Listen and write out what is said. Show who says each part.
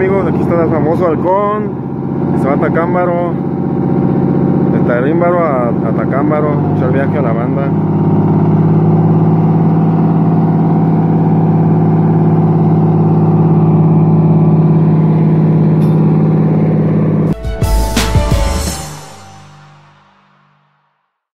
Speaker 1: amigos, aquí está el famoso halcón. Se va a Tacámbaro. De Tarímbaro a, a Tacámbaro. Echar viaje a la banda.